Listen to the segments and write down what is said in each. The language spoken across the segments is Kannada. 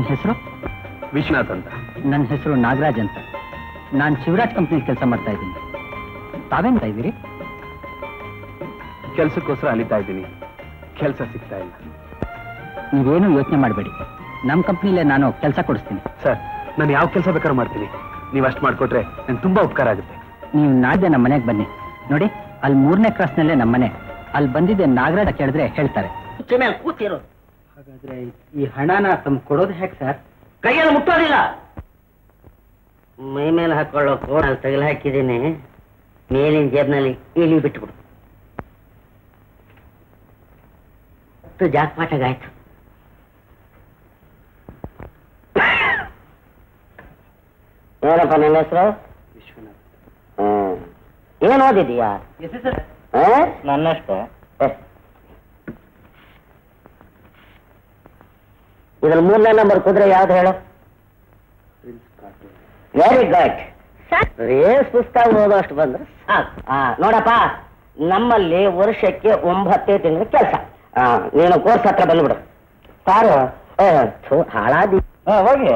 ತಮ್ಮ ಹೆಸರು? ವಿಶ್ವನಾಥ್ ಅಂತ. ನನ್ನ ಹೆಸರು ನಾಗರಾಜ್ ಅಂತ. ನಾನು ಶಿವರಾಜ್ ಕಂಪ್ನಿಲಿ ಕೆಲಸ ಮಾಡ್ತಾ ಇದ್ದೀನಿ. ತಾವೇಂತ ಇದ್ದೀರಿ? ಕೆಲಸಕ್ಕೋಸ್ಕರ ಅಲಿತಾ ಇದ್ದೀನಿ. ಕೆಲಸ ಸಿಗ್ತಾ ಇಲ್ಲ. ನೀವೇನು ಯೋಚನೆ ಮಾಡಬೇಡಿ. ನಮ್ಮ ಕಂಪ್ನಿಲೇ ನಾನು ಕೆಲಸ ಕೊಡಿಸ್ತೀನಿ. ಸರ್ ನಾನು ಯಾವ ಕೆಲಸ ಬೇಕಾದ್ರೂ ಮಾಡ್ತೀನಿ. ನೀವು ಅಷ್ಟು ಮಾಡಿಕೊಟ್ರೆ ನಂಗೆ ತುಂಬಾ ಉಪಕಾರ ಆಗುತ್ತೆ. ನೀವು ನಾಡ್ದೆ ನಮ್ಮ ಮನೆಗೆ ಬನ್ನಿ. ನೋಡಿ ಅಲ್ಲಿ ಮೂರನೇ ಕ್ರಾಸ್ನಲ್ಲೇ ನಮ್ಮ ಮನೆ. ಅಲ್ಲಿ ಬಂದಿದ್ದೆ ನಾಗರಾಜ ಕೇಳಿದ್ರೆ ಹೇಳ್ತಾರೆ. ಕೂತಿರು ಹಾಗಾದ್ರೆ ಈ ಹಣನ ತಮ್ಮ ಕೊಡೋದು ಹೇಗೆ ಸರ್? ಕೈಯಲ್ಲಿ ಮುಟ್ಟೋದಿಲ್ಲ. ಮೈ ಮೇಲೆ ಹಾಕೊಳ್ಳೋ ಕೋಡ್ ಅಲ್ಲಿ ತಗಲು ಹಾಕಿದ್ದೀನಿ. ಮೇಲಿನ ಜೇಬ್ನಲ್ಲಿ ಇಲಿ ಬಿಟ್ಬಿಡು. ಹತ್ತು ಜಾಕ್ಪಾಟಾಗಾಯ್ತು. ಏನಪ್ಪ ನನ್ನ ಹೆಸರು? ಹ್ಮ್. ಏನ್ ಓದಿದೀಯಾ ನನ್ನಷ್ಟೇ. ಇದ್ರಲ್ಲಿ ಮೂರನೇ ನಂಬರ್ ಕುದುರೆ ಯಾವ್ದು ಹೇಳು? ವೆರಿ ಗುಡ್ ರೇಸ್ ಪುಸ್ತಕ ಓದೋಷ್ಟು ಬಂದ್ರೆ ನೋಡಪ್ಪ ನಮ್ಮಲ್ಲಿ ವರ್ಷಕ್ಕೆ ಒಂಬತ್ತೇ ತಿಂಗಳ ಕೆಲಸ. ನೀನು ಕೋರ್ಸ್ ಹತ್ರ ಬಂದ್ಬಿಡು. ಸಾರು ಹಾಳಾದಿ. ಹೋಗಿ.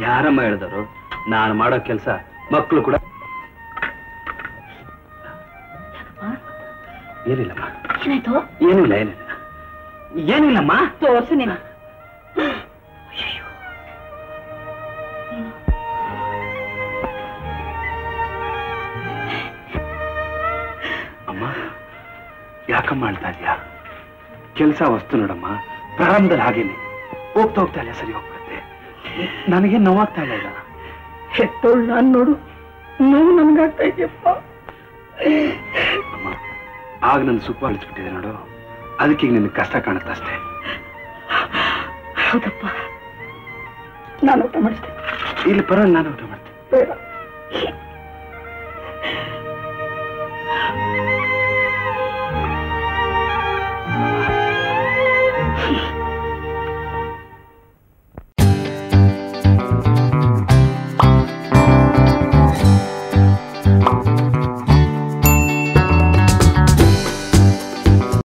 ಯಾರಮ್ಮ ಹೇಳಿದವರು ನಾನು ಮಾಡೋ ಕೆಲಸ ಮಕ್ಕಳು ಕೂಡ ಏನಿಲ್ಲಮ್ಮ. ಏನಾಯ್ತು? ಏನಿಲ್ಲ ಏನಿಲ್ಲ. ಏನಿಲ್ಲಮ್ಮ? ತೋರ್ಸು ನೀನು. ಅಮ್ಮ ಯಾಕಮ್ಮ ಅಳ್ತಾ ಇದೀಯಾ ಕೆಲಸ ವಸ್ತು ನೋಡಮ್ಮ. ಪ್ರಾರಂಭದಲ್ಲಿ ಹಾಗೇನೆ. ಹೋಗ್ತಾ ಹೋಗ್ತಾ ಇಲ್ಲ ಸರಿ ಹೋಗ್ಬಿಡುತ್ತೆ. ನನಗೆ ನೋವಾಗ್ತಾ ಇಲ್ಲ ಈಗ. ಹೆತ್ತೋಳು ನಾನು ನೋಡು. ನೋವು ನನ್ಗಾಗ್ತಾ ಇದೆಯಪ್ಪ. ಆಗ ನನ್ನ ಸುಖ ಅಳಿಸ್ಬಿಟ್ಟಿದೆ ನೋಡು. ಅದಕ್ಕೆ ನಿನ್ನ ನಿನಗೆ ಕಷ್ಟ ಕಾಣುತ್ತೆ ಅಷ್ಟೇ. ಹೌದಪ್ಪ. ನಾನು ಊಟ ಮಾಡಿಸ್ತೇನೆ. ಇಲ್ಲಿ ಬರೋ ನಾನು ಊಟ ಮಾಡ್ತೀನಿ.